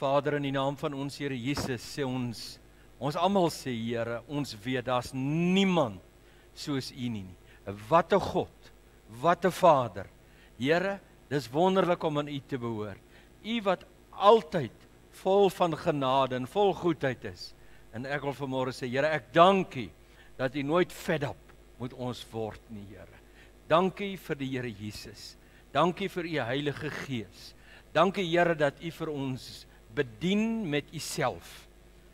Vader in die naam van ons Here Jesus sê ons ons almal sê Here, ons weet daar's niemand soos U nie. Wat 'n God, wat 'n Vader. Here, dis wonderlik om aan U te behoort. U wat altyd vol van genade en vol goedheid is. En ek wil vanmôre sê Here, ek dank U dat U nooit fed up moet ons word nie, Here. Dankie vir die Here Jesus. Dankie vir U Heilige Gees. Dankie Here dat U vir ons bedien met U self.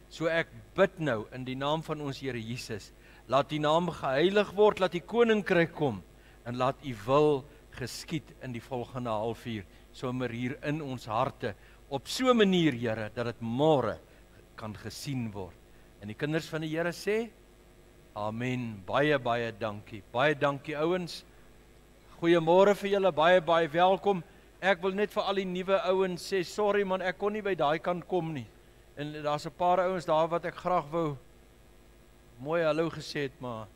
So ek bid nou in die naam van ons Here Jesus, laat U naam geheilig word, laat U koninkryk kom en laat U wil geskied in die volgende halfuur, sommer hier in ons harte op so 'n manier, Here, dat dit môre kan gesien word. En die kinders van die Here sê: Amen. Baie baie dankie. Baie dankie ouens. Goeiemôre vir julle. Baie baie welkom. Ek wil net vir al die nuwe ouens sê sorry man, ek kon nie by daai kant kom nie. En daar's 'n paar ouens daar wat ek graag wou mooi hallo gesê het, maar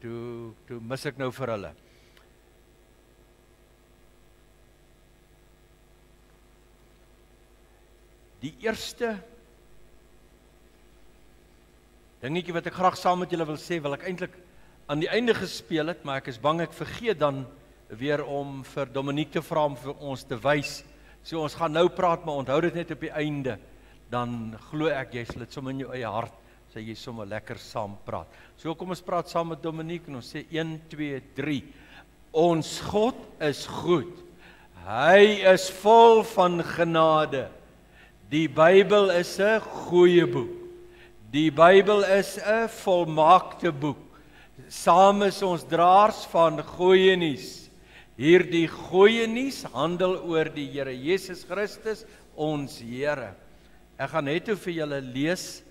toe toe mis ek nou vir hulle. Die eerste dingetjie wat ek graag saam met julle wil sê, wil ek eintlik aan die einde gespeel het, maar ek is bang ek vergeet dan weer om vir Dominique te vra om vir ons te wys. So ons gaan nou praat, maar onthou dit net op die einde, dan glo ek jy sal dit sommer in jou eie hart sê jy sommer lekker saam praat. So kom ons praat saam met Dominique en ons sê 1 2 3. Ons God is goed. Hy is vol van genade. Die Bybel is 'n goeie boek. Die Bybel is 'n volmaakte boek. Saam is ons draers van goeie nuus. Hierdie goeie nuus handel oor die Here Jesus Christus, ons Here. Ek gaan net vir julle lees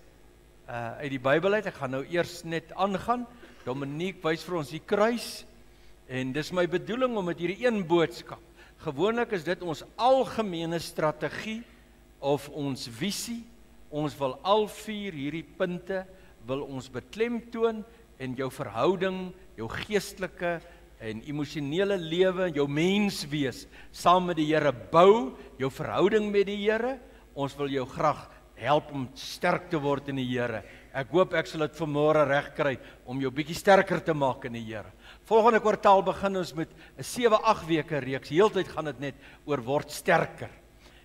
uh uit die Bybel uit. Ek gaan nou eers net aangaan. Dominique wys vir ons die kruis en dis my bedoeling om met hierdie een boodskap. Gewoonlik is dit ons algemene strategie of ons visie. Ons wil al vier hierdie punte wil ons beklemtoon en jou verhouding, jou geestelike en emosionele lewe, jou menswees saam met die Here bou, jou verhouding met die Here. Ons wil jou graag help om sterk te word in die Here. Ek hoop ek sal dit vanmôre regkry om jou bietjie sterker te maak in die Here. Volgende kwartaal begin ons met 'n 7-8 weke reeks. Heeltyd gaan dit net oor word sterker.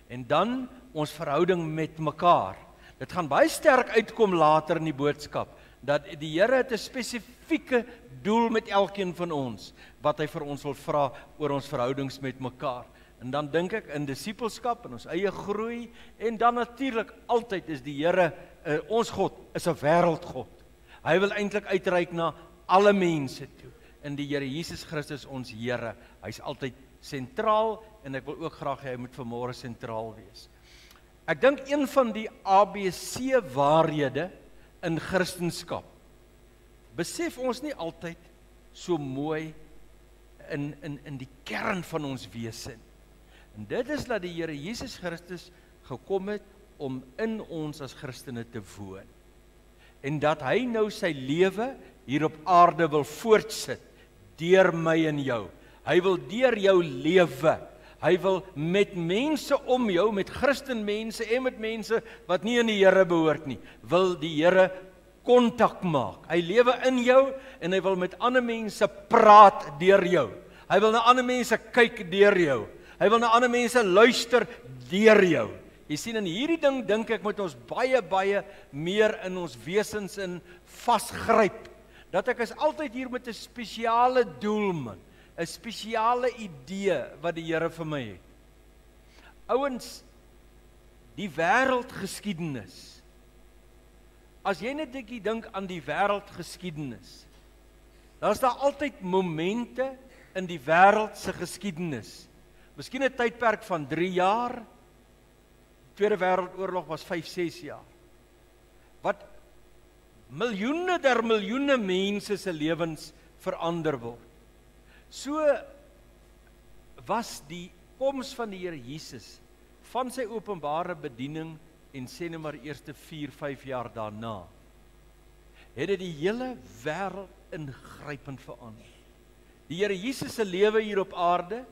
En dan ons verhouding met mekaar. Dit gaan baie sterk uitkom later in die boodskap dat die Here het 'n spesifieke doel met elkeen van ons wat hy vir ons wil vra oor ons verhoudings met mekaar. En dan dink ek in disippelskap en ons eie groei en dan natuurlik altyd is die Here uh, ons God is 'n wêreldgod. Hy wil eintlik uitreik na alle mense toe. In die Here Jesus Christus ons Here, hy's altyd sentraal en ek wil ook graag hê hy moet vanmôre sentraal wees. Ek dink een van die ABC waarhede in Christendom besef ons nie altyd so mooi in in in die kern van ons wese nie. En dit is dat die Here Jesus Christus gekom het om in ons as Christene te woon. En dat hy nou sy lewe hier op aarde wil voortsit deur my en jou. Hy wil deur jou lewe. Hy wil met mense om jou, met Christenmense en met mense wat nie aan die Here behoort nie, wil die Here kontak maak. Hy lewe in jou en hy wil met ander mense praat deur jou. Hy wil na ander mense kyk deur jou. Hy wil na ander mense luister deur jou. Jy sien in hierdie ding dink ek moet ons baie baie meer in ons wesens in vasgryp. Dat ek is altyd hier met 'n spesiale doel man, 'n spesiale idee wat die Here vir my het. Ouens, die wêreldgeskiedenis. As jy net 'n bietjie dink aan die wêreldgeskiedenis, dan's daar altyd momente in die wêreld se geskiedenis Miskien 'n tydperk van 3 jaar. Tweede Wêreldoorlog was 5, 6 jaar. Wat miljoene der miljoene mense se lewens verander word. So was die koms van die Here Jesus van sy openbare bediening en sê net maar eerste 4, 5 jaar daarna het dit die hele wêreld ingrypend verander. Die Here Jesus se lewe hier op aarde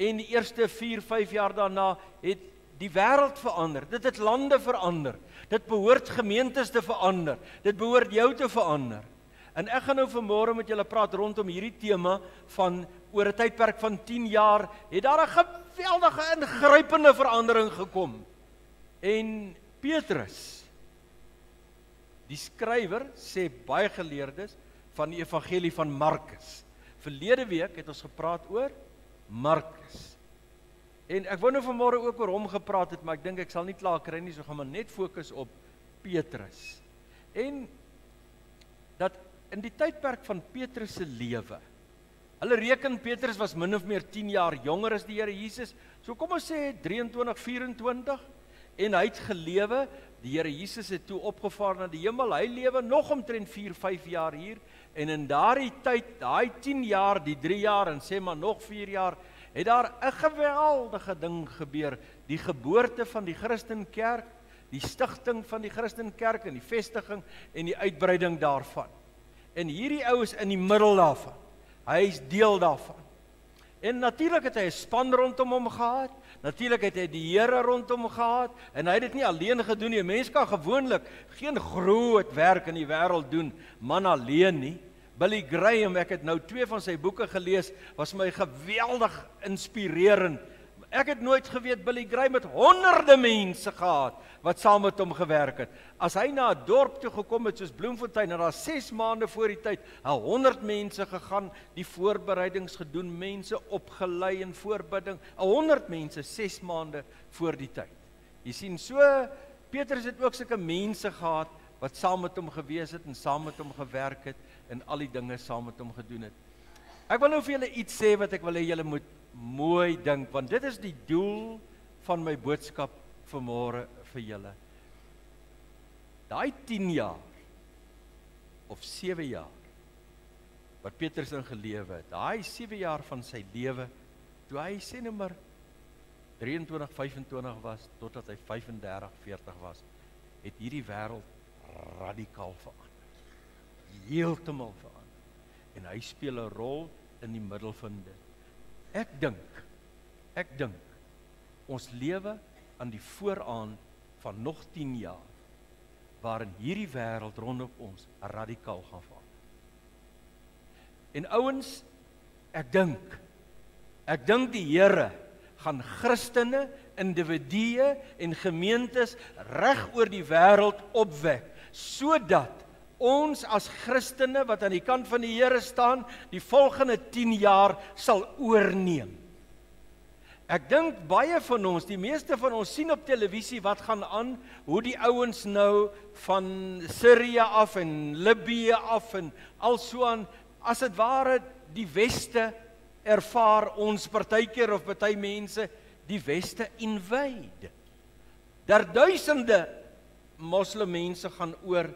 En die eerste 4, 5 jaar daarna het die wêreld verander. Dit het lande verander. Dit behoort gemeentes te verander. Dit behoort jou te verander. En ek gaan nou vanmôre met julle praat rondom hierdie tema van oor 'n tydperk van 10 jaar het daar 'n geweldige ingrypende verandering gekom. En Petrus die skrywer sê baie geleerdes van die evangelie van Markus. Verlede week het ons gepraat oor Markus. En ek wou nou vanmôre ook oor hom gepraat het, maar ek dink ek sal nie klaar kry nie, so gaan maar net fokus op Petrus. En dat in die tydperk van Petrus se lewe. Hulle reken Petrus was min of meer 10 jaar jonger as die Here Jesus. So kom ons sê 23, 24 en hy het gelewe. Die Here Jesus het toe opgevaar na die hemel. Hy lewe nog omtrent 4, 5 jaar hier en in daardie tyd, daai 10 jaar, die 3 jaar en sê maar nog 4 jaar het daar 'n geweldige ding gebeur, die geboorte van die Christenkerk, die stigting van die Christenkerk en die vestiging en die uitbreiding daarvan. En hierdie ou is in die middel daarvan. Hy is deel daarvan. En natuurlik het hy 'n span rondom hom gehad. Natuurlik het hy die Here rondom gehad en hy het dit nie alleen gedoen nie. Mense kan gewoonlik geen groot werk in die wêreld doen man alleen nie. Billy Graham, ek het nou twee van sy boeke gelees, was my geweldig inspirerend. Ek het nooit geweet Billy Graham het honderde mense gehad wat saam met hom gewerk het. As hy na 'n dorp toe gekom het soos Bloemfontein en daar 6 maande voor die tyd, 'n 100 mense gegaan, die voorbereidings gedoen, mense opgelei in voorbidding, 'n 100 mense 6 maande voor die tyd. Jy sien so Petrus het ook sulke mense gehad wat saam met hom gewees het en saam met hom gewerk het en al die dinge saam met hom gedoen het. Ek wil nou vir julle iets sê wat ek wil hê julle moet mooi dink want dit is die doel van my boodskap vanmôre vir julle. Daai 10 jaar of 7 jaar wat Petrus in gelewe het. Daai 7 jaar van sy lewe toe hy sê nou maar 23 25 was totdat hy 35 40 was, het hierdie wêreld radikaal verander heeltemal verander. En hy speel 'n rol in die middel van dit. Ek dink ek dink ons lewe aan die vooraan van nog 10 jaar waarin hierdie wêreld rondom ons radikaal gaan verander. En ouens, ek dink ek dink die Here gaan Christene, individue en gemeentes reg oor die wêreld opwek sodat ons as Christene wat aan die kant van die Here staan, die volgende 10 jaar sal oorneem. Ek dink baie van ons, die meeste van ons sien op televisie wat gaan aan, hoe die ouens nou van Sirië af en Libië af en alsoan as dit ware die weste ervaar ons partykeer of party mense die weste invade. Daar duisende moslimmense gaan oor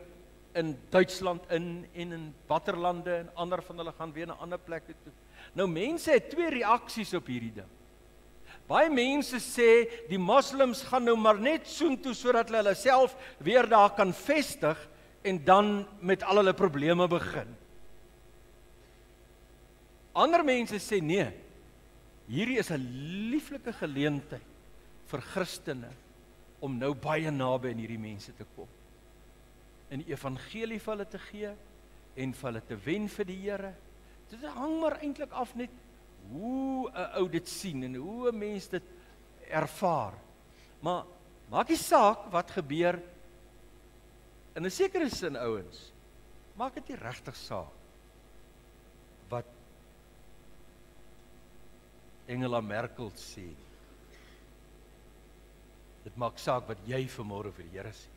in Duitsland in en in watter lande en ander van hulle gaan weer na ander plekke toe. Nou mense het twee reaksies op hierdie ding. Baie mense sê die moslems gaan nou maar net soontoe sodat hulle hulle self weer daar kan vestig en dan met al hulle probleme begin. Ander mense sê nee. Hierdie is 'n lieflike geleentheid vir Christene om nou baie naby aan hierdie mense te kom in die evangelie vir hulle te gee en vir hulle te wen vir die Here. Dit hang maar eintlik af net hoe 'n ou dit sien en hoe 'n mens dit ervaar. Maar maak nie saak wat gebeur in 'n sekere sin ouens. Maak dit nie regtig saak wat Angela Merkel sê. Dit maak saak wat jy vanmôre vir die Here sê.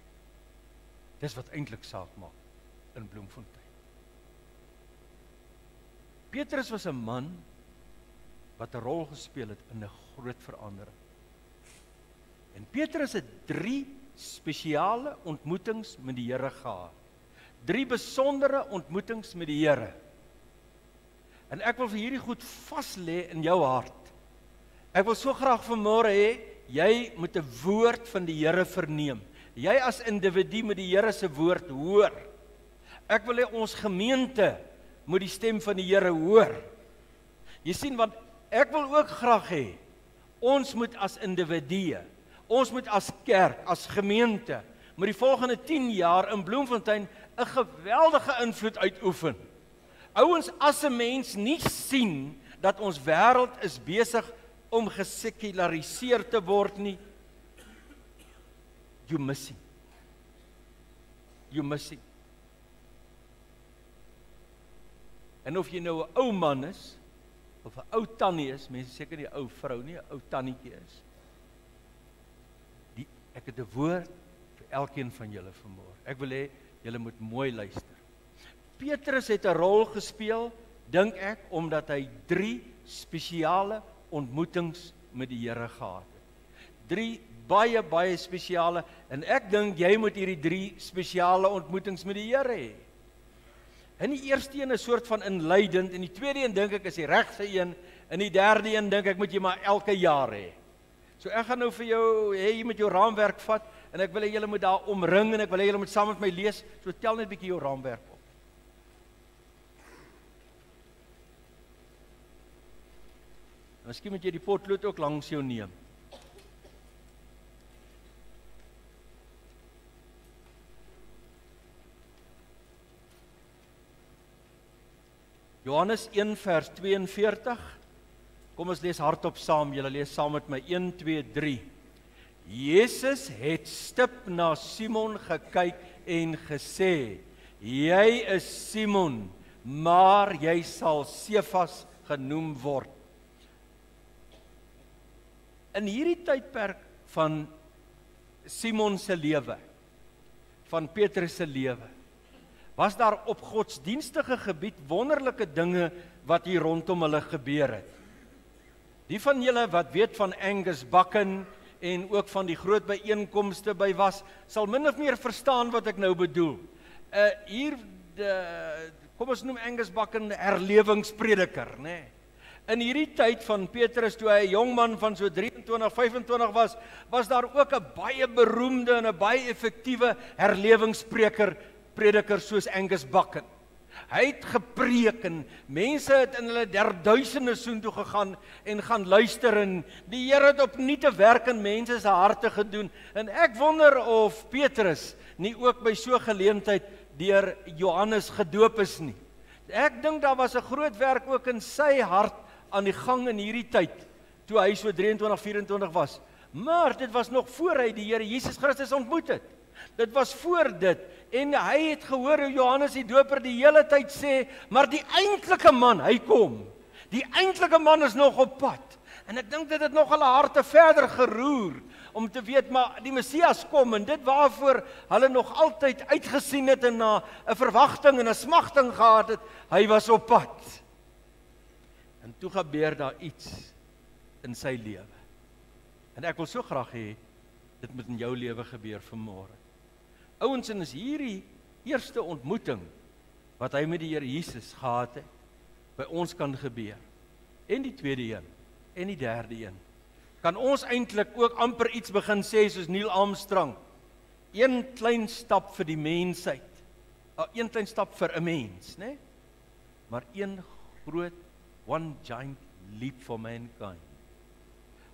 Dis wat eintlik saak maak in Bloemfontein. Petrus was 'n man wat 'n rol gespeel het in 'n groot verandering. En Petrus het 3 spesiale ontmoetings met die Here gehad. 3 besondere ontmoetings met die Here. En ek wil vir hierdie goed vas lê in jou hart. Ek wil so graag vanmôre hê jy moet 'n woord van die Here verneem jy as individu moet die Here se woord hoor. Ek wil hê ons gemeente moet die stem van die Here hoor. Jy sien want ek wil ook graag hê ons moet as individue Ons moet as kerk, as gemeente, met die volgende 10 jaar in Bloemfontein 'n geweldige invloed uitoefen. Ouens, as 'n mens nie sien dat ons wêreld is besig om gesekulariseer te word nie, you missing. You missing. En of jy nou 'n ou man is of 'n ou tannie is, mense seker nie 'n ou vrou nie, 'n ou tannetjie is. Die ek het 'n woord vir elkeen van julle vanmôre. Ek wil hê julle moet mooi luister. Petrus het 'n rol gespeel, dink ek, omdat hy 3 spesiale ontmoetings met die Here gehad het. 3 baie baie spesiale en ek dink jy moet hierdie 3 spesiale ontmoetings met die Here hê. In die eerste een 'n soort van inleidend en die tweede een dink ek is die regte een en die derde een dink ek moet jy maar elke jaar hê. So ek gaan nou vir jou hê jy moet jou raamwerk vat en ek wil hê julle moet daar omring en ek wil hê julle moet saam met my lees. So tel net 'n bietjie jou raamwerk op. Miskien moet jy die potlood ook langs jou neem. Johannes 1 vers 42. Kom ons lees hardop saam. Julle lees saam met my 1 2 3. Jesus het stip na Simon gekyk en gesê: "Jy is Simon, maar jy sal Sefas genoem word." In hierdie tydperk van Simon se lewe, van Petrus se lewe, was daar op godsdienstige gebied wonderlike dinge wat hier rondom hulle gebeur het. Die van julle wat weet van Angus Bakken en ook van die groot byeenkomste by was, sal min of meer verstaan wat ek nou bedoel. Uh hier de kom ons noem Angus Bakken herlewingsprediker, nê. Nee. In hierdie tyd van Petrus toe hy 'n jong man van so 23, 25 was, was daar ook 'n baie beroemde en 'n baie effektiewe herlewingspreker prediker soos Angus Bakken. Hy het gepreek en mense het in hulle derduisende soontoe gegaan en gaan luister en die Here het opnuut te werk in mense se harte gedoen. En ek wonder of Petrus nie ook by so 'n geleentheid deur Johannes gedoop is nie. Ek dink daar was 'n groot werk ook in sy hart aan die gang in hierdie tyd toe hy so 23 24 was. Maar dit was nog voor hy die Here Jesus Christus ontmoet het. Dit was voor dit en hy het gehoor hoe Johannes die Doper die hele tyd sê, maar die eintlike man, hy kom. Die eintlike man is nog op pad. En ek dink dit het nog hulle harte verder geroer om te weet maar die Messias kom en dit waarvoor hulle nog altyd uitgesien het en na 'n verwagting en 'n smagting gehad het, hy was op pad. En toe gebeur daar iets in sy lewe. En ek wil so graag hê dit moet in jou lewe gebeur vanmôre. Ouens en is hierdie eerste ontmoeting wat hy met die Here Jesus gehad het by ons kan gebeur. En die tweede een en die derde een. Kan ons eintlik ook amper iets begin sê soos Neil Armstrong? Een klein stap vir die mensheid. 'n Een klein stap vir 'n mens, né? Nee? Maar een groot one giant leap for mankind.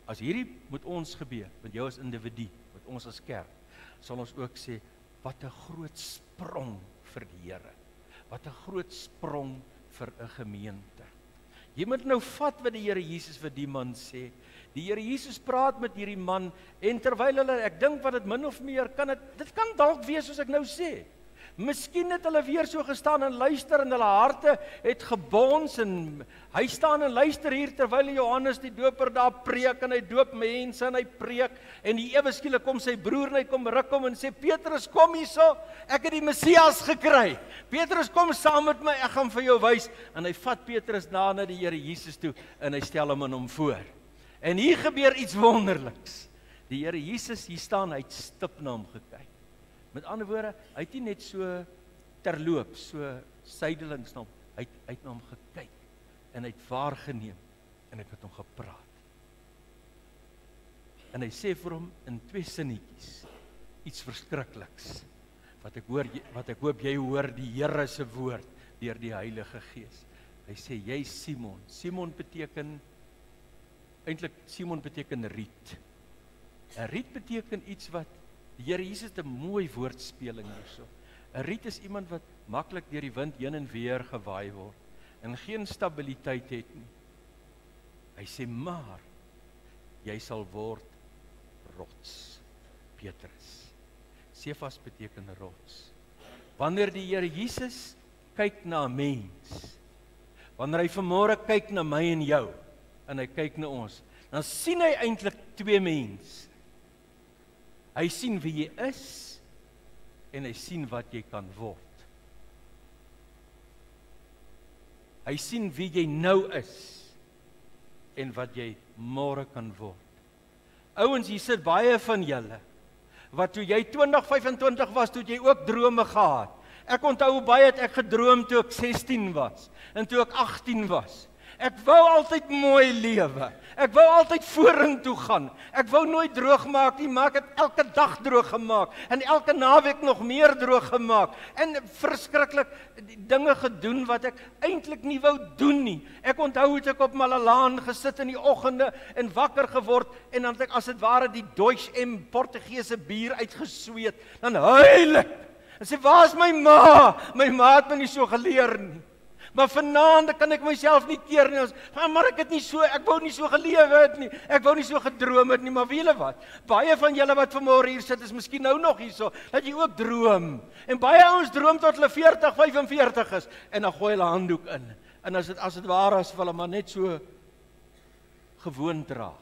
As hierdie moet ons gebeur met jou as individu, met ons as kerk, sal ons ook sê Wat 'n groot sprong vir die Here. Wat 'n groot sprong vir 'n gemeente. Jy moet nou vat wat die Here Jesus vir die man sê. Die Here Jesus praat met hierdie man en terwyl hulle ek dink wat dit min of meer kan dit dit kan dalk wees soos ek nou sê. Miskien het hulle weer so gestaan en luister en hulle harte het gebons en hy staan en luister hier terwyl Johannes die Doper daar preek en hy doop mense en hy preek en die ewe skielik kom sy broer en hy kom ruk hom en sê Petrus kom hierso. Ek het die Messias gekry. Petrus kom saam met my. Ek gaan vir jou wys. En hy vat Petrus na na die Here Jesus toe en hy stel hom in hom voor. En hier gebeur iets wonderliks. Die Here Jesus hier staan hy het stip na hom gekyk Met ander woorde, hy het nie net so terloop, so suidelings na hom, hy het uit na hom gekyk en hy het waargeneem en hy het met hom gepraat. En hy sê vir hom in twee sinnetjies iets verskrikliks wat ek hoor wat ek hoop jy hoor die Here se woord deur die Heilige Gees. Hy sê jy Simon. Simon beteken eintlik Simon beteken riet. 'n riet beteken iets wat die Here Jesus het 'n mooi woordspeling hierso. 'n Riet is iemand wat maklik deur die wind heen en weer gewaai word en geen stabiliteit het nie. Hy sê maar jy sal word rots. Petrus. Sefas beteken rots. Wanneer die Here Jesus kyk na 'n mens, wanneer hy vanmôre kyk na my en jou en hy kyk na ons, dan sien hy eintlik twee mense. Hy sien wie jy is en hy sien wat jy kan word. Hy sien wie jy nou is en wat jy môre kan word. Ouens, hier sit baie van julle wat toe jy 20, 25 was, toe jy ook drome gehad. Ek onthou baie het ek gedroom toe ek 16 was en toe ek 18 was. Ek wou altyd mooi lewe. Ek wou altyd vorentoe gaan. Ek wou nooit droog maak nie, maar ek het elke dag droog gemaak en elke naweek nog meer droog gemaak en verskriklik dinge gedoen wat ek eintlik nie wou doen nie. Ek onthou hoe ek op Malalaan gesit in die oggende en wakker geword en dan het ek as dit ware die Deutsch M Portugese bier uitgesweet. Dan huil ek. En sê, "Waar is my ma? My ma het my nie so geleer nie." Maar vanaand kan ek myself nie keer nie. Ons, maar ek het nie so, ek wou nie so gelewe het nie. Ek wou nie so gedroom het nie, maar weet julle wat? Baie van julle wat vanmôre hier sit is miskien nou nog hierso, dat jy ook droom. En baie ouens droom tot hulle 40, 45 is en dan gooi hulle handdoek in. En as dit as dit waar is, wil hulle maar net so gewoond raak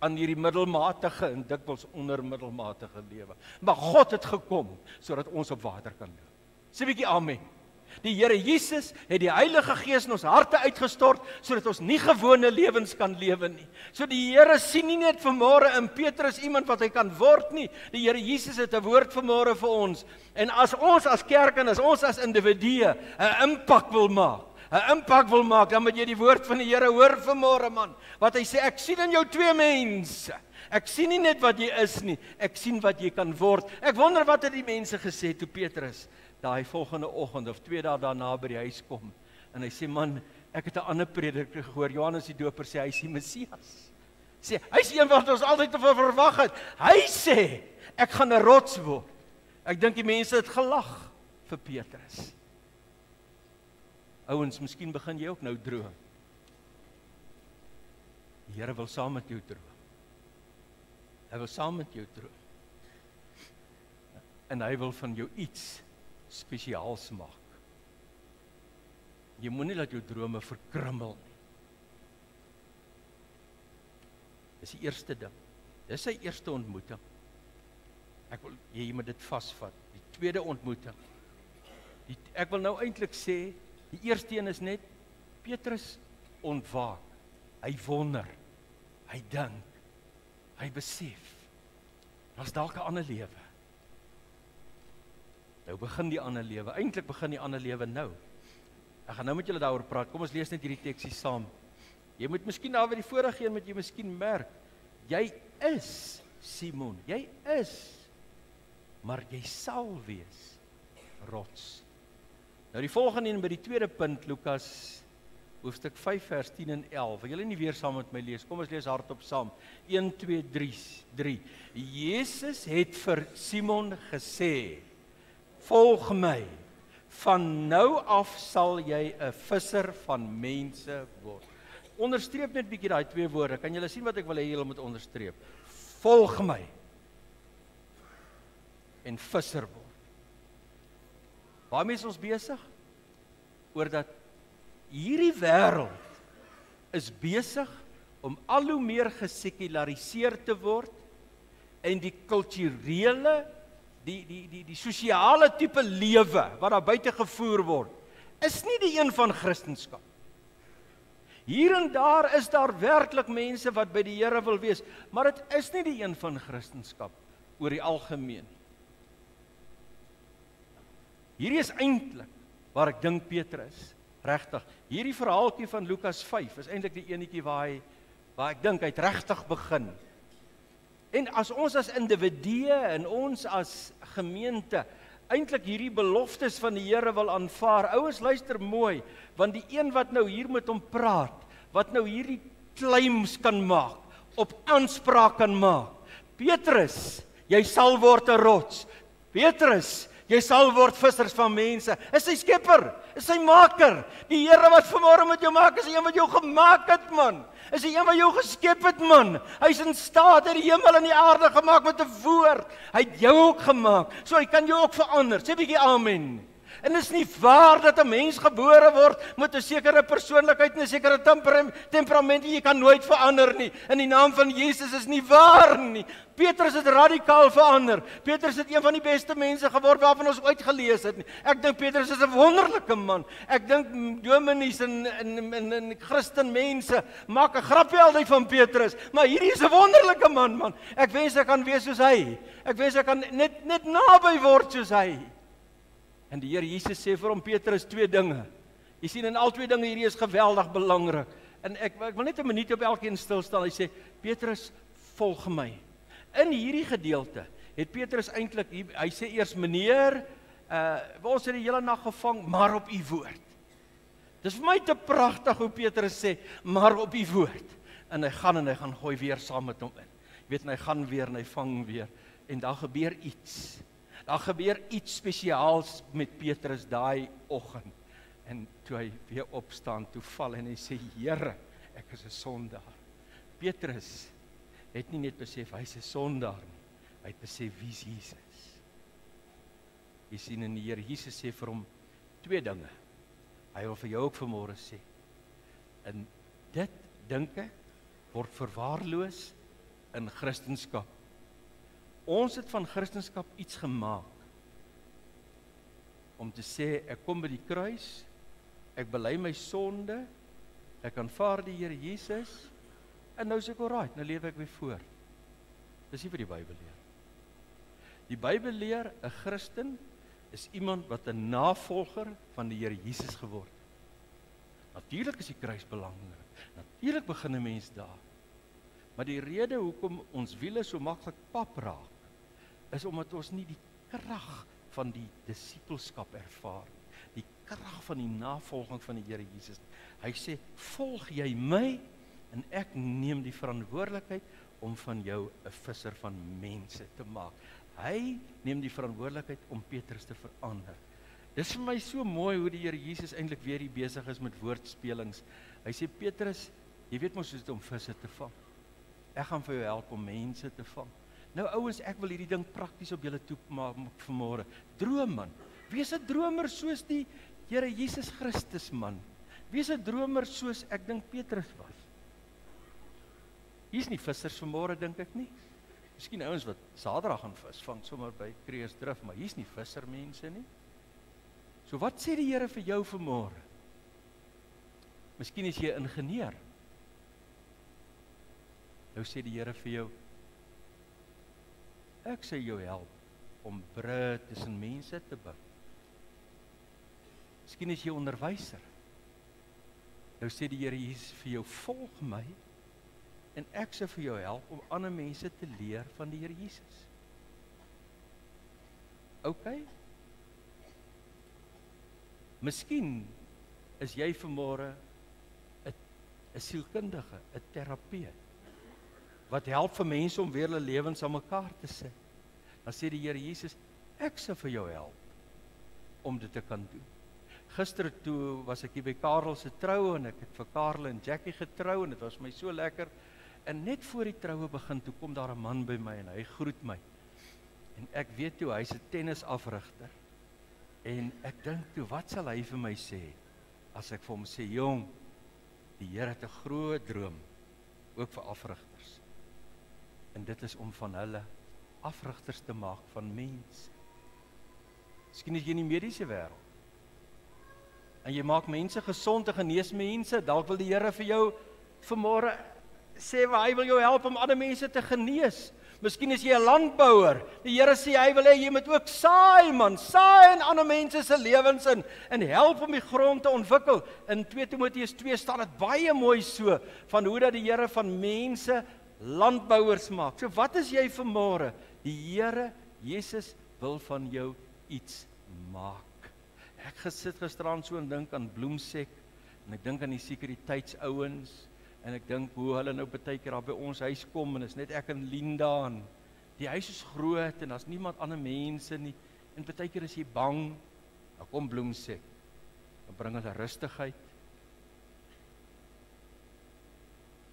aan hierdie middelmatige en dikwels ondermiddelmatige lewe. Maar God het gekom sodat ons op water kan loop. Sê 'n bietjie amen. Die Here Jesus het die Heilige Gees in ons harte uitgestort sodat ons nie gewone lewens kan lewe nie. So die Here sien nie net vanmôre in Petrus iemand wat hy kan word nie. Die Here Jesus het 'n woord vanmôre vir ons. En as ons as kerk en as ons as individue 'n impak wil maak, 'n impak wil maak, dan moet jy die woord van die Here hoor vanmôre man. Wat hy sê, ek sien in jou twee mense. Ek sien nie net wat jy is nie, ek sien wat jy kan word. Ek wonder wat het die mense gesê toe Petrus daai volgende oggend of twee dae daarna by die huis kom en hy sê man ek het 'n ander prediker gehoor Johannes die Doper sê hy is die Messias. Sê hy is een wat ons altyd te verwag het. Hy sê ek gaan 'n rots word. Ek dink die mense het gelag vir Petrus. Ouens miskien begin jy ook nou droom. Die Here wil saam met jou droom. Hy wil saam met jou droom. En hy wil van jou iets spesiaals maak. Jy moenie laat jou drome verkrummel nie. Dis die eerste ding. Dis sy eerste ontmoeting. Ek wil jy moet dit vasvat. Die tweede ontmoeting. Die ek wil nou eintlik sê, die eerste een is net Petrus ontwaak. Hy wonder. Hy dink. Hy besef. Daar's dalk 'n ander lewe. Nou begin die ander lewe. Eintlik begin die ander lewe nou. Ek gaan nou met julle daaroor praat. Kom ons lees net hierdie teksie saam. Jy moet miskien daar by die vorige een met jy miskien merk. Jy is Simon. Jy is maar jy sal wees rots. Nou die volgende een by die tweede punt Lukas hoofstuk 5 vers 10 en 11. Wil julle nie weer saam met my lees? Kom ons lees hardop saam. 1 2 3 3. Jesus het vir Simon gesê: volg my. Van nou af sal jy 'n visser van mense word. Onderstreep net bietjie daai twee woorde. Kan julle sien wat ek wil hê julle moet onderstreep? Volg my. En visser word. Waarmee is ons besig? Oor dat hierdie wêreld is besig om al hoe meer gesekulariseer te word en die kulturele die die die die sosiale tipe lewe wat daar buite gevoer word is nie die een van Christendom. Hier en daar is daar werklik mense wat by die Here wil wees, maar dit is nie die een van Christendom oor die algemeen. Hierdie is eintlik waar ek dink Petrus regtig. Hierdie verhaaltjie van Lukas 5 is eintlik die enetjie waar hy waar ek dink hy het regtig begin En as ons as individue en ons as gemeente eintlik hierdie beloftes van die Here wil aanvaar. Ouers luister mooi, want die een wat nou hier met hom praat, wat nou hierdie claims kan maak, op aanspraak kan maak, Petrus, jy sal word 'n rots. Petrus, jy sal word vissers van mense. Is hy skepper? Is hy maker? Die Here wat vanmôre met jou maak, is die een wat jou gemaak het, man. Is die een wat jou geskep het, man. Hy's in staat het die hemel en die aarde gemaak met 'n woord. Hy het jou ook gemaak. So hy kan jou ook verander. Sê 'n bietjie amen. En is nie waar dat 'n mens gebore word met 'n sekere persoonlikheid en 'n sekere temperament en jy kan nooit verander nie. In die naam van Jesus is nie waar nie. Petrus het radikaal verander. Petrus het een van die beste mense geword waarvan ons ooit gelees het. Ek dink Petrus is 'n wonderlike man. Ek dink dominees en en en, en Christen mense maak 'n grappie altyd van Petrus, maar hierdie is 'n wonderlike man man. Ek wens ek kan wees soos hy. Ek wens ek kan net net naby word soos hy. En die Here Jesus sê vir hom Petrus twee dinge. Jy sien in al twee dinge hierdie is geweldig belangrik. En ek ek wil net 'n minuut op elkeen stil staan. Hy sê Petrus, volg my. In hierdie gedeelte het Petrus eintlik hy sê eers meneer, uh ons het die hele nag gevang, maar op u woord. Dis vir my te pragtig hoe Petrus sê, maar op u woord. En hy gaan en hy gaan gooi weer saam met hom in. Jy weet, hy gaan weer en hy vang weer en daar gebeur iets. Daar gebeur iets spesiaals met Petrus daai oggend. En toe hy weer opstaan, toe val en hy sê: "Here, ek is 'n sondaar." Petrus het nie net besef hy's 'n sondaar nie. Hy het besef wie Jesus. Jy sien in die Here Jesus sê vir hom twee dinge. Hy wil vir jou ook vanmôre sê. In dit dink ek word verwaarloos in Christendom. Ons het van Christendom iets gemaak. Om te sê ek kom by die kruis, ek bely my sonde, ek aanvaar die Here Jesus en nou is ek alraai, nou leef ek weer voor. Dis nie vir die Bybel leer. Die Bybel leer 'n Christen is iemand wat 'n navolger van die Here Jesus geword het. Natuurlik is die kruis belangrik. Natuurlik begin 'n mens daar. Maar die rede hoekom ons wiele so maklik pap raak, is omdat ons nie die krag van die disippelskap ervaar nie. Die krag van die navolging van die Here Jesus. Hy sê, "Volg jy my en ek neem die verantwoordelikheid om van jou 'n visser van mense te maak." Hy neem die verantwoordelikheid om Petrus te verander. Dis vir my so mooi hoe die Here Jesus eintlik weer hier besig is met woordspelings. Hy sê Petrus, jy weet mos hoe dit om visse te vang. Ek gaan vir jou help om mense te vang. Nou ouens, ek wil hierdie ding prakties op julle toe maak vanmôre. Droom man. Wees 'n dromer soos die Here Jesus Christus man. Wees 'n dromer soos ek dink Petrus was. Hier's nie vissers vanmôre dink ek nie. Miskien ouens wat Saterdag gaan vis vang sommer by Kreeusdrif, maar hier's nie vissermense nie. So wat sê die Here vir jou vanmôre? Miskien is jy 'n ingenieur. Nou sê die Here vir jou, Ek sê jou help om brûe tussen mense te bou. Miskien is jy onderwyser. Nou sê die Here Jesus vir jou: "Volg my en ek sal vir jou help om ander mense te leer van die Here Jesus." OK? Miskien is jy vanmôre 'n 'n sielkundige, 'n terapeut wat help vir mense om weer hulle lewens aan mekaar te sit. Dan sê die Here Jesus, ek sal vir jou help om dit te kan doen. Gister toe was ek hier by Karel se troue en ek het vir Karel en Jackie getrou en dit was my so lekker. En net voor die troue begin toe kom daar 'n man by my en hy groet my. En ek weet toe hy's 'n tennisafrigter. En ek dink toe wat sal hy vir my sê as ek vir hom sê jong die Here het 'n groot droom ook vir afrigters en dit is om van hulle afrigters te maak van mense. Miskien is jy in die mediese wêreld. En jy maak mense gesond en genees mense. Dalk wil die Here vir jou vanmôre sê hy wil jou help om ander mense te genees. Miskien is jy 'n landbouer. Die Here sê hy wil hê jy moet ook saai man, saai in ander mense se lewens in en help om die grond te ontwikkel. In 2 Timoteus 2 staan dit baie mooi so van hoe dat die Here van mense landbouers maak. So wat is jy vanmôre? Die Here Jesus wil van jou iets maak. Ek gesit gisteraan so en dink aan Bloemsek en ek dink aan die sekuriteitsouens en ek dink hoe hulle nou baie keer daar by ons huis kom en is net ek en Linda en Die huis is groot en daar's niemand ander mense nie. En baie keer is jy bang. Dan kom Bloem sê, dan bring hulle rustigheid.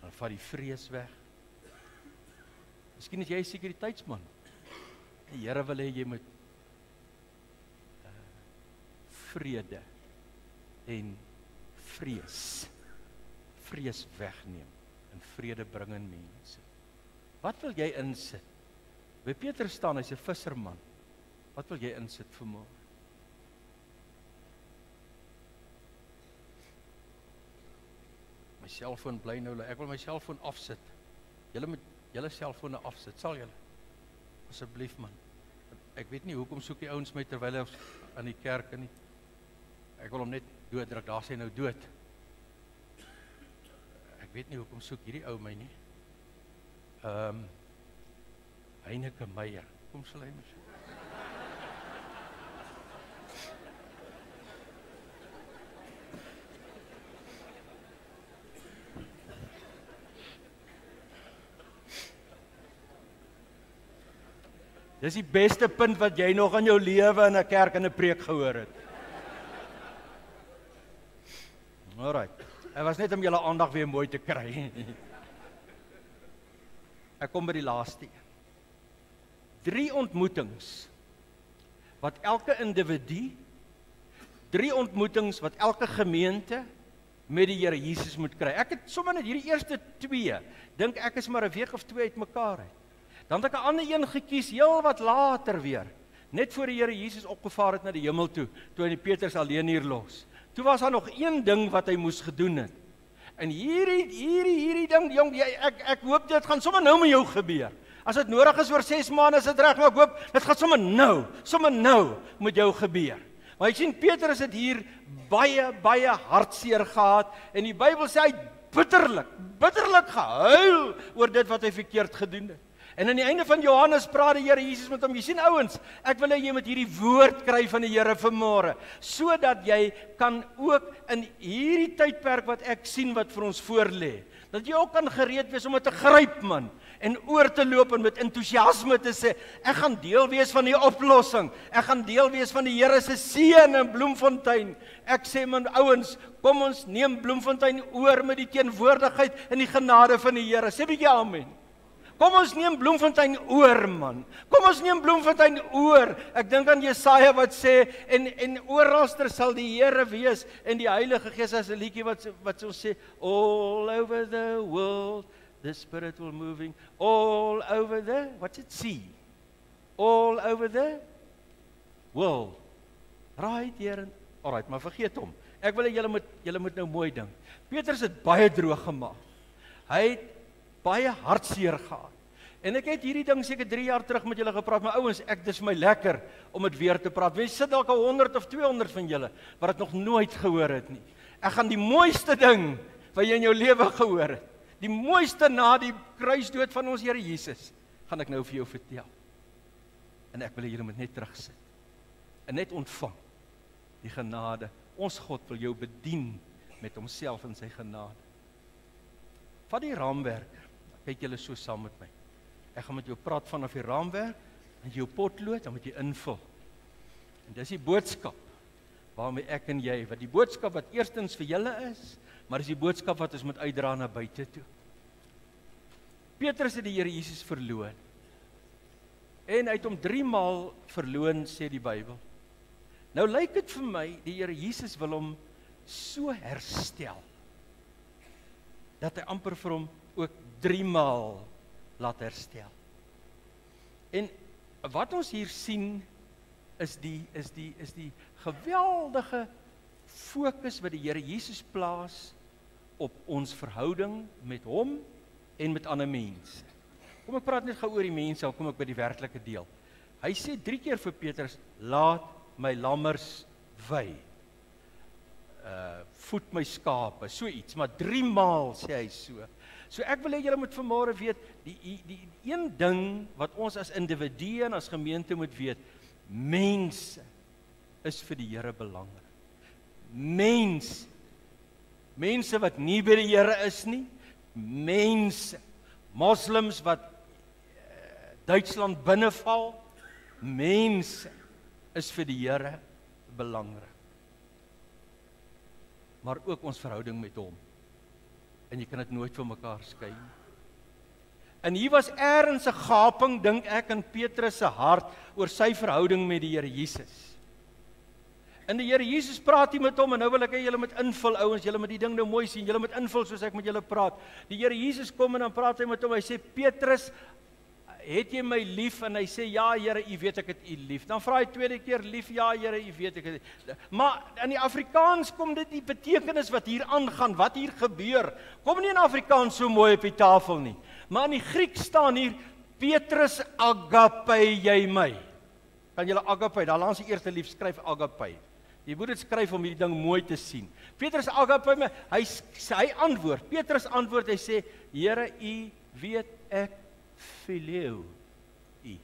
Dan vat die vrees weg. Miskien is jy 'n sekuriteitsman. Die Here wil hê jy moet uh, vrede en vrees vrees wegneem en vrede bring in mense. Wat wil jy insit? By Petrus staan hy's 'n visserman. Wat wil jy insit vir môre? My selfoon bly nou, ek wil my selfoon afsit. Julle moet julle selfone afsit, sal julle? Asseblief man. Ek weet nie hoekom soek die ouens my terwyl ons aan die kerk in nie. Ek wil hom net dooddruk. Daar sê nou dood. Ek weet nie hoekom soek hierdie ou my nie. Ehm um, Heineke Meyer. Kom sal hy mos. Dis die beste punt wat jy nog in jou lewe in 'n kerk en 'n preek gehoor het. Alraai. Dit was net om julle aandag weer mooi te kry. Ek kom by die laaste een. Drie ontmoetings wat elke individu drie ontmoetings wat elke gemeente met die Here Jesus moet kry. Ek het sommer net hierdie eerste 2 dink ek is maar 'n week of 2 uitmekaar uit. Dan het ek 'n ander een gekies heel wat later weer, net voor die Here Jesus opgevaar het na die hemel toe, toe hy die Petrus alleen hier los. Toe was daar nog een ding wat hy moes gedoen het. En hierdie hierdie hierdie ding, jong, jy, ek ek hoop dit gaan sommer nou met jou gebeur. As dit nodig is oor 6 maande, is dit reg, maar ek hoop dit gaan sommer nou, sommer nou met jou gebeur. Maar jy sien Petrus het hier baie baie hartseer gehad en die Bybel sê hy bitterlik, bitterlik gehuil oor dit wat hy verkeerd gedoen het. En aan die einde van Johannes praat die Here Jesus met hom. Jy sien ouens, ek wil hê jy moet hierdie woord kry van die Here vanmôre, sodat jy kan ook in hierdie tydperk wat ek sien wat vir ons voorlê, dat jy ook kan gereed wees om dit te gryp man en oor te loop en met entoesiasme te sê ek gaan deel wees van die oplossing. Ek gaan deel wees van die Here se seën in Bloemfontein. Ek sê man ouens, kom ons neem Bloemfontein oor met die teenwoordigheid en die genade van die Here. Sê bietjie amen. Kom ons neem Bloemfontein oor man. Kom ons neem Bloemfontein oor. Ek dink aan Jesaja wat sê en en oralster sal die Here wees en die Heilige Gees as 'n liedjie wat wat ons sê all over the world the spirit will moving. All over the what's it see. All over the world. Right here alright maar vergeet hom. Ek wil hê julle moet julle moet nou mooi dink. Petrus het baie droog gemaak. Hy het baie hartseer gehad. En ek het hierdie ding seker 3 jaar terug met julle gepraat, maar ouens, ek dis my lekker om dit weer te praat. Wie sit dalk al 100 of 200 van julle wat dit nog nooit gehoor het nie. Ek gaan die mooiste ding wat jy in jou lewe gehoor het, die mooiste na die kruisdood van ons Here Jesus, gaan ek nou vir jou vertel. En ek wil hê julle moet net terugsit. En net ontvang die genade. Ons God wil jou bedien met homself in sy genade. Vat die raamwerk kyk julle so saam met my. Ek gaan met jou praat vanaf die raamwerk en jou potlood dan moet jy invul. En dis die boodskap waarmee ek en jy wat die boodskap wat eerstens vir julle is, maar is die boodskap wat ons moet uitdra na buite toe. Petrus het die Here Jesus verloon. En hy het hom 3 maal verloon sê die Bybel. Nou lyk dit vir my die Here Jesus wil hom so herstel dat hy amper vir hom ook 3 maal laat herstel. En wat ons hier sien is die is die is die geweldige fokus wat die Here Jesus plaas op ons verhouding met hom en met ander mense. Kom ek praat net gou oor die mense, dan kom ek by die werklike deel. Hy sê 3 keer vir Petrus, "Laat my lammers wy." Uh voed my skape, so iets, maar 3 maal sê hy so. So ek wil hê julle moet vanmôre weet die, die die een ding wat ons as individue en as gemeente moet weet, mense is vir die Here belangrik. Mens mense wat nie by die Here is nie, mense moslems wat uh, Duitsland binneval. Mense is vir die Here belangrik. Maar ook ons verhouding met hom. En jy kan dit nooit van mekaar skei nie. En hier was eers 'n gaping dink ek in Petrus se hart oor sy verhouding met die Here Jesus. En die Here Jesus praat hier met hom en nou wil ek hê julle moet invul ouens, julle moet die ding nou mooi sien. Julle moet invul soos ek met julle praat. Die Here Jesus kom en dan praat hy met hom. Hy sê Petrus, het jy my lief? En hy sê ja Here, u weet ek het u lief. Dan vra hy tweede keer lief, ja Here, u weet ek het. Maar in die Afrikaans kom dit die betekenis wat hier aangaan, wat hier gebeur. Kom nie in Afrikaans so mooi op die tafel nie. Maar in die Griek staan hier Petrus agape jy my. Kan julle agape, daar langs die eerste lief skryf agape. Jy moet dit skryf om hierdie ding mooi te sien. Petrus agape my, hy hy antwoord. Petrus antwoord hy sê: "Here, U weet ek phileo U."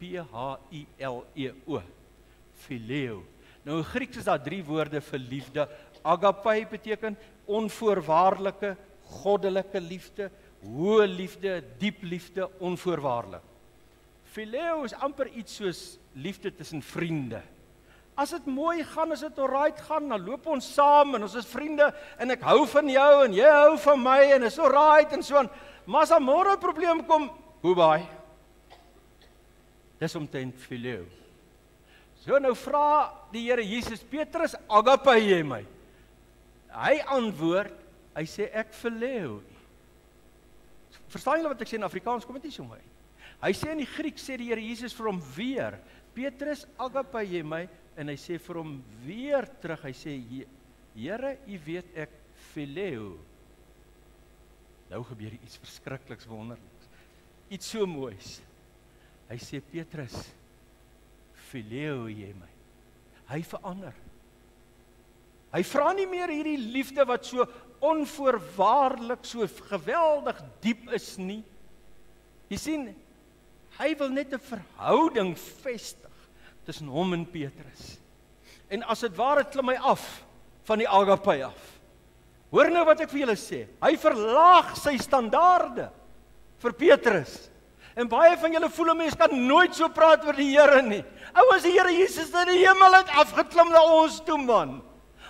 P H I L E O. Phileo. Nou in Grieks is daar drie woorde vir liefde. Agape beteken onvoorwaardelike, goddelike liefde, hoë liefde, diep liefde, onvoorwaardelik. Phileo is amper iets soos liefde tussen vriende. As dit mooi gaan, as dit alright gaan, dan loop ons saam en ons is vriende en ek hou van jou en jy hou van my en is alright en so aan. Maar as 'n môre probleem kom, goodbye. Dis omtrent filio. So nou vra die Here Jesus Petrus, "Agape jy my?" Hy antwoord, hy sê ek filio. Verstaan julle wat ek sê in Afrikaans? Kom dit nie so mooi. Hy sê in die Grieks sê die Here Jesus vir hom weer, "Petrus, agape jy my?" en hy sê vir hom weer terug. Hy sê Here, U weet ek phileo. Nou gebeur iets verskrikliks wonderliks. Iets so moois. Hy sê Petrus, phileo jy my. Hy verander. Hy vra nie meer hierdie liefde wat so onvoorwaardelik so geweldig diep is nie. Jy sien, hy wil net 'n verhouding vestig tussen hom en Petrus. En as dit ware klim hy af van die agape af. Hoor nou wat ek vir julle sê. Hy verlaag sy standaarde vir Petrus. En baie van julle voel 'n mens kan nooit so praat oor die Here nie. Ouers, die Here Jesus het in die hemel uit afgeklim na ons toe man.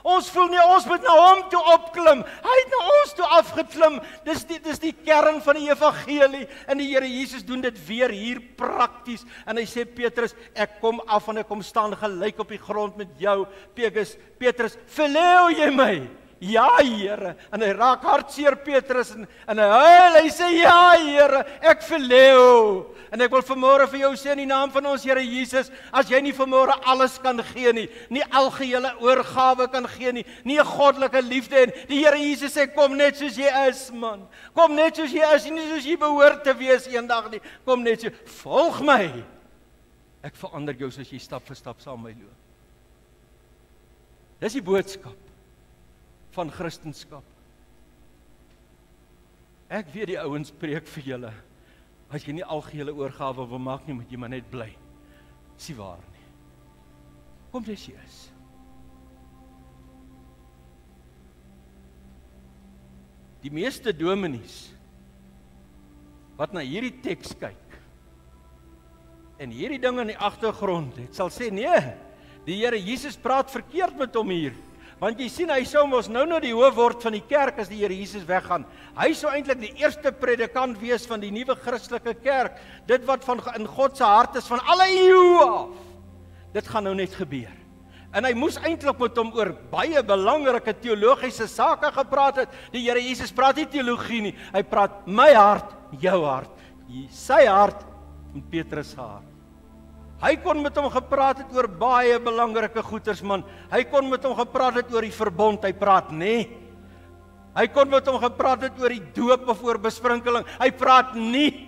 Ons voel nie ons moet na hom toe opklim. Hy het na ons toe afgeklim. Dis die dis die kern van die evangelie en die Here Jesus doen dit weer hier prakties en hy sê Petrus, ek kom af en ek kom staan gelyk op die grond met jou. Petrus, Petrus, "Verleu jy my?" Ja, Here. En hy raak hartseer Petrus en en hy huil. Hy sê, "Ja, Here, ek verleu." En ek wil vanmôre vir jou sê in die naam van ons Here Jesus, as jy nie vanmôre alles kan gee nie, nie algehele oorgawe kan gee nie, nie 'n goddelike liefde en die Here Jesus sê, "Kom net soos jy is, man. Kom net soos jy is, nie soos jy behoort te wees eendag nie. Kom net so, volg my. Ek verander jou soos jy stap vir stap saam met my loop." Dis die boodskap van Christendom. Ek weet die ouens preek vir julle. As jy nie algehele oorgawe wil maak nie, moet jy maar net bly. Dis waar nie. Kom jy is. Die meeste dominees wat na hierdie teks kyk en hierdie ding in die agtergrond het, sal sê nee, die Here Jesus praat verkeerd met hom hier. Want jy sien hy sou mos nou nou die hoof word van die kerk as die Here Jesus weggaan. Hy sou eintlik die eerste predikant wees van die nuwe Christelike kerk. Dit wat van in God se hart is van alle eeue af. Dit gaan nou net gebeur. En hy moes eintlik met hom oor baie belangrike teologiese sake gepraat het. Die Here Jesus praat nie teologie nie. Hy praat my hart, jou hart, sy hart en Petrus se hart. Hy kon met hom gepraat het oor baie belangrike goeters man. Hy kon met hom gepraat het oor die verbond. Hy praat nê. Nee. Hy kon met hom gepraat het oor die doop of oor besprinkeling. Hy praat nie.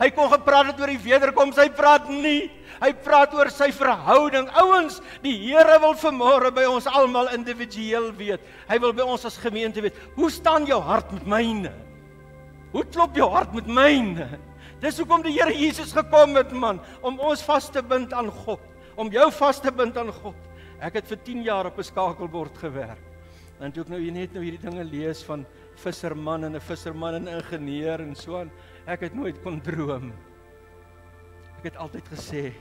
Hy kon gepraat het oor die wederkoms. Hy praat nie. Hy praat oor sy verhouding. Ouens, die Here wil vanmôre by ons almal individueel weet. Hy wil by ons as gemeente weet. Hoe staan jou hart met myne? Hoe klop jou hart met myne? Dis hoekom die Here Jesus gekom het, man, om ons vas te bind aan God, om jou vas te bind aan God. Ek het vir 10 jaar op 'n skakelbord gewerk. En toe ek nou hier net nou hierdie dinge lees van visserman en 'n visserman en 'n ingenieur en so aan, ek het nooit kon droom. Ek het altyd gesê,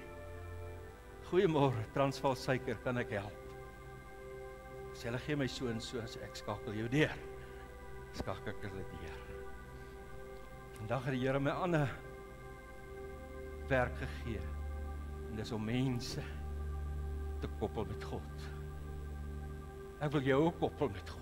"Goeiemôre, Transvaal suiker, kan ek help?" Sê hulle gee my so en so, so ek skakel jou deur. Skakel ek hulle deur. Vandag het die Here my ander werk gegee. En dis om mense te koppel met God. Ek wil jou koppel met God.